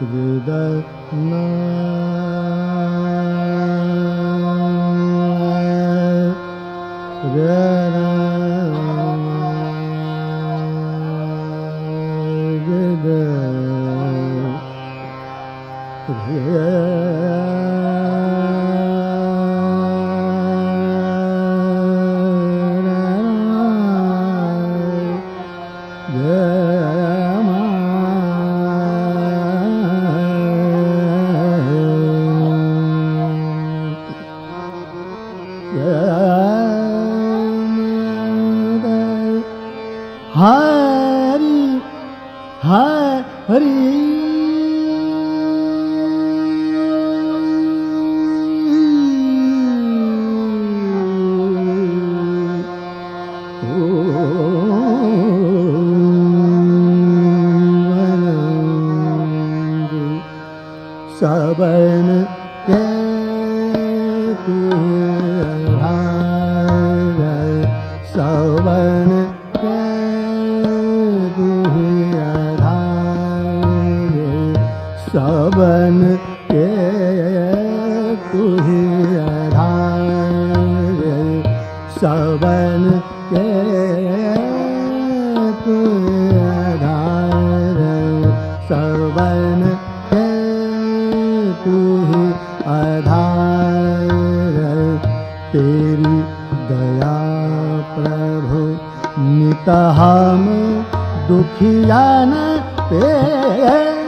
दृदत् Yeah. व के कु सवन के कुहार सवन के कुहाने कुरस तू आधार तेरी दया प्रभु नित हम दुखिया न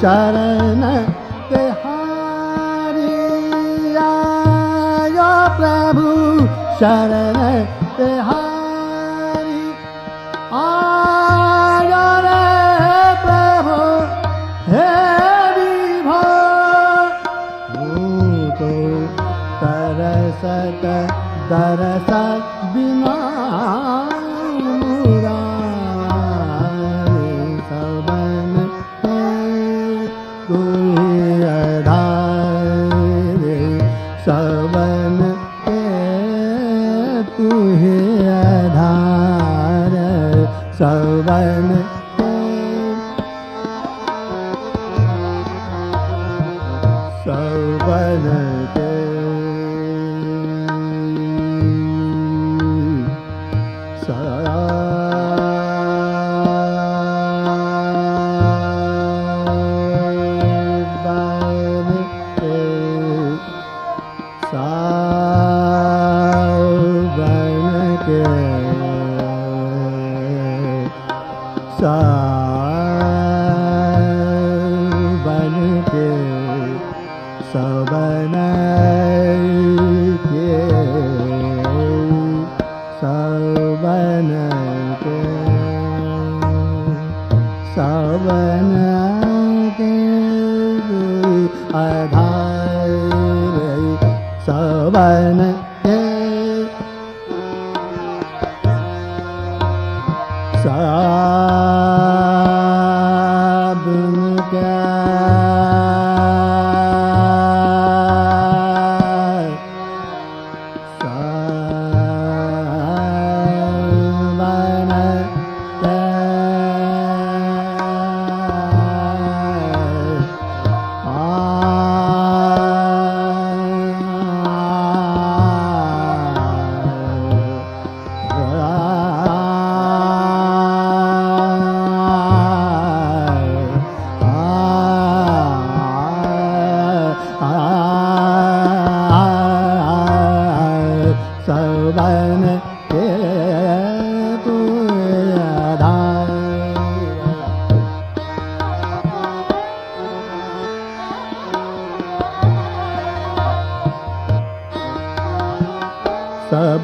शरण प्रभु शरण सवन तुहे आधार सवन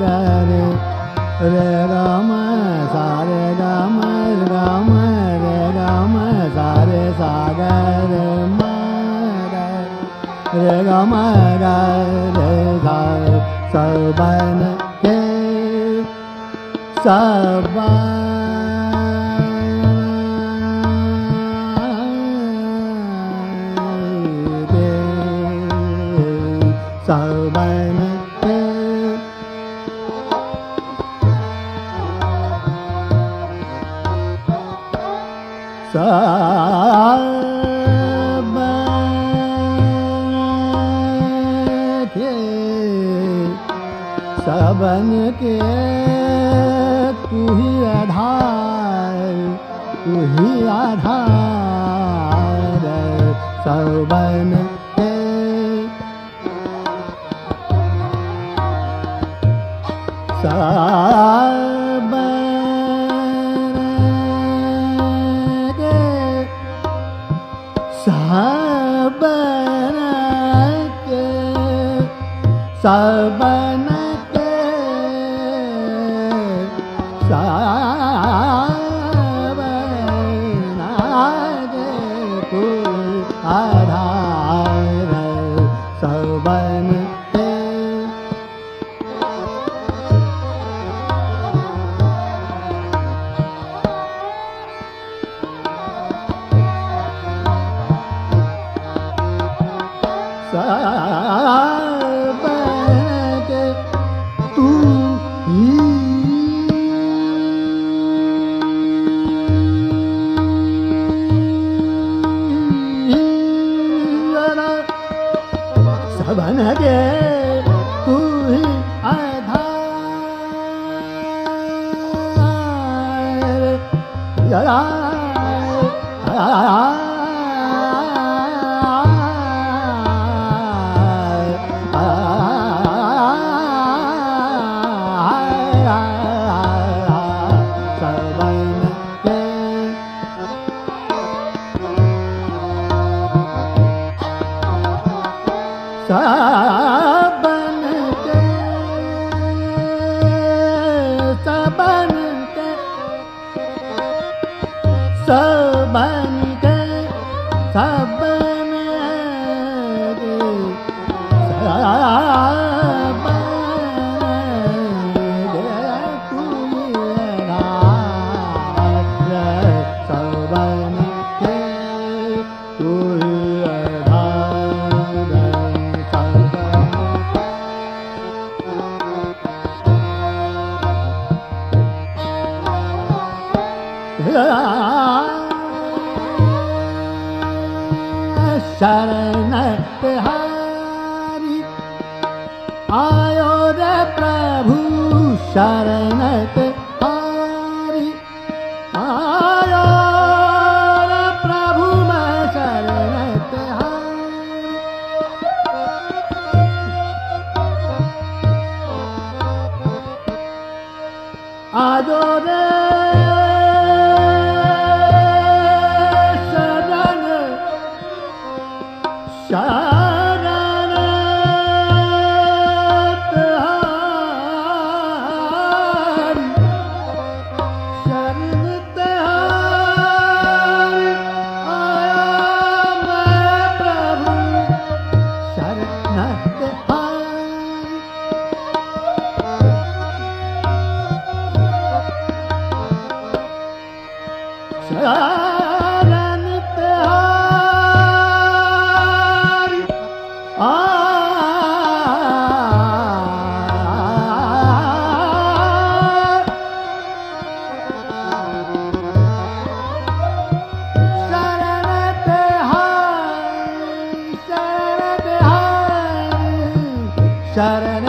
सारे राम राम रे राम सारे सागरम गन् स सारब सबन के तुही आधार तुही आधार सबन के सा सबन 啊 शरण हरि आयो रे प्रभु शरण சரண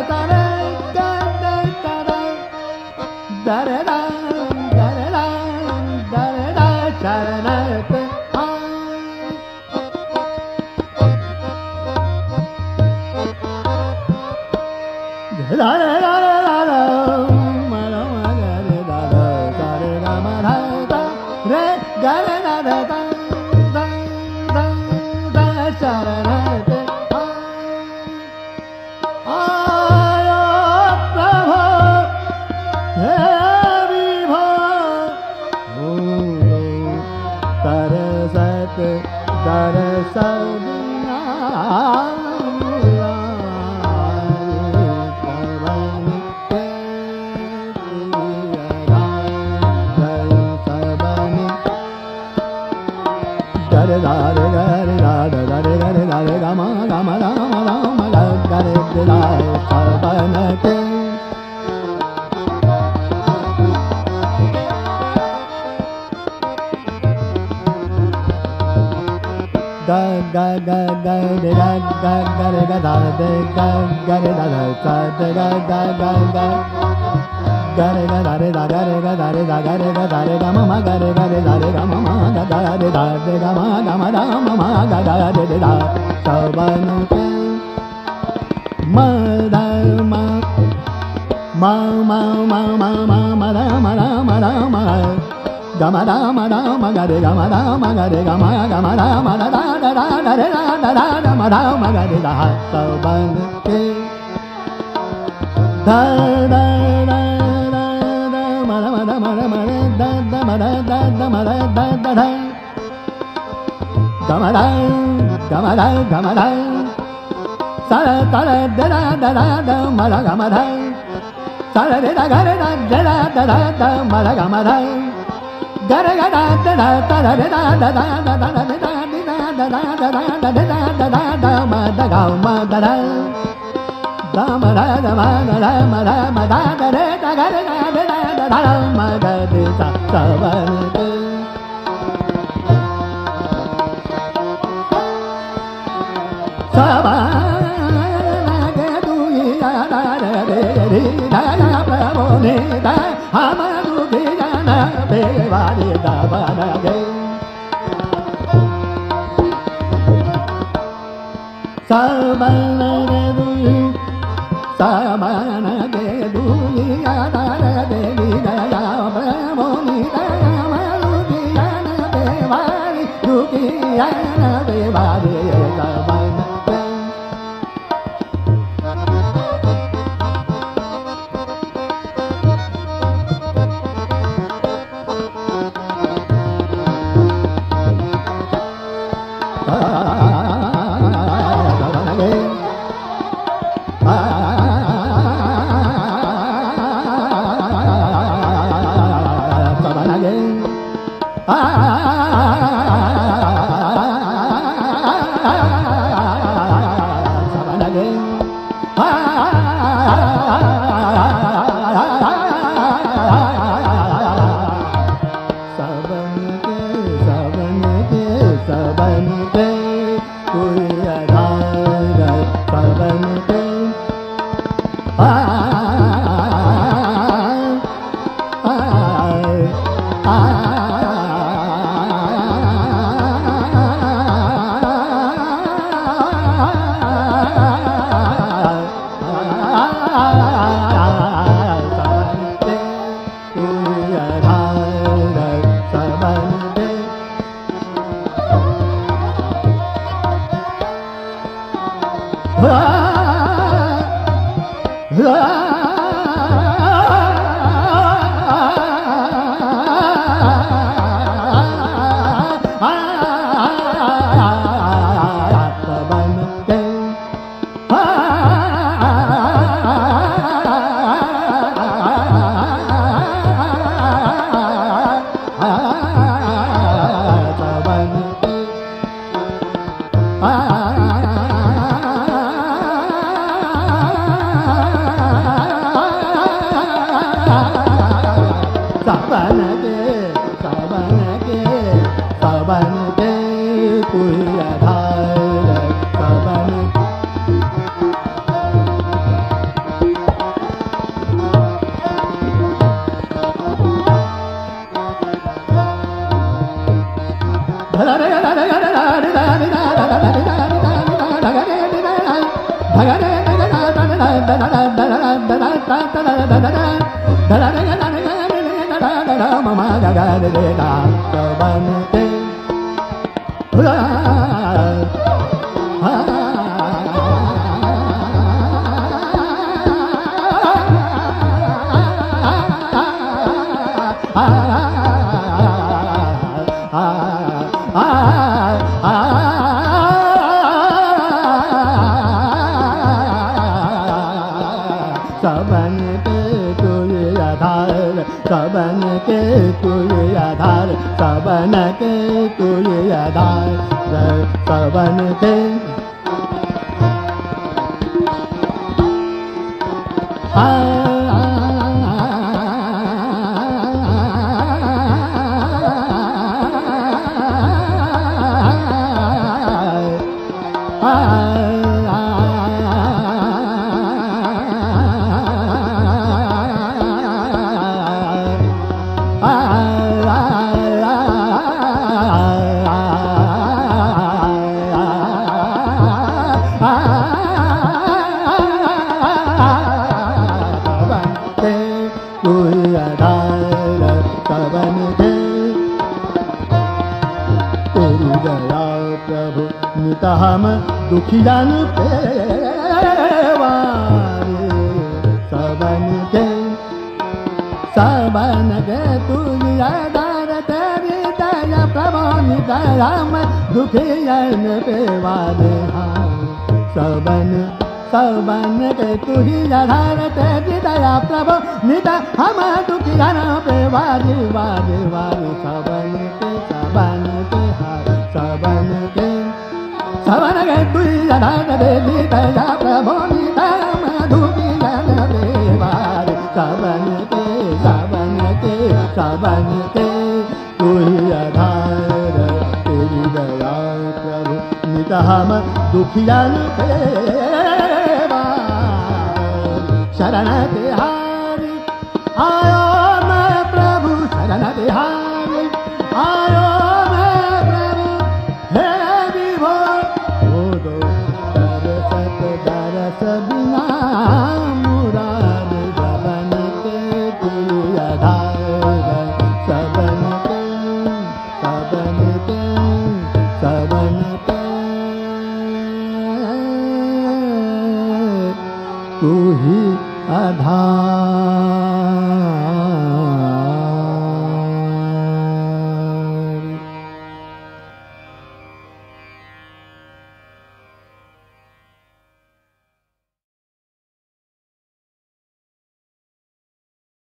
that gare ga da de ga gare da da sa de ga ga ga ga gare ga da re da gare ga da mama da gare ga da re ga ma ma gare mama re da re ga ma ma ga da re da de ga mama ga mama da mama ma ga da de de da sa ba nu ke ma da ma ma mama mama mama mama mama mama ma da ma da gama da ma da ma ga re gama da ma ga re gama gama da ma da da da da da re da da da da ma da ma ga re da sa ban ke da da da da da ma da ma da ma da ma re da da ma da da da ma da da da da gama da gama da gama da sa da da da da da da da ma da gama da sa da da da ga re da da da da da ma da gama da Hama वारी दाबाना गई सामान सामान रे दुई आना देवी दया ब्रह्मोनि दया मरुदिया Ah सबन के तुय आधार सबन के तुय आधार सबन के पे सबन के सबन के तुझ आधार तेरी दया प्रभु नित हम दुखी पे वाले सबन सबन के तुही आधार तेरी दया प्रभु नित हम दुखी पे वाली वाली वाली सबन के सबन के हार सबन के हम दुखी जन पे वाली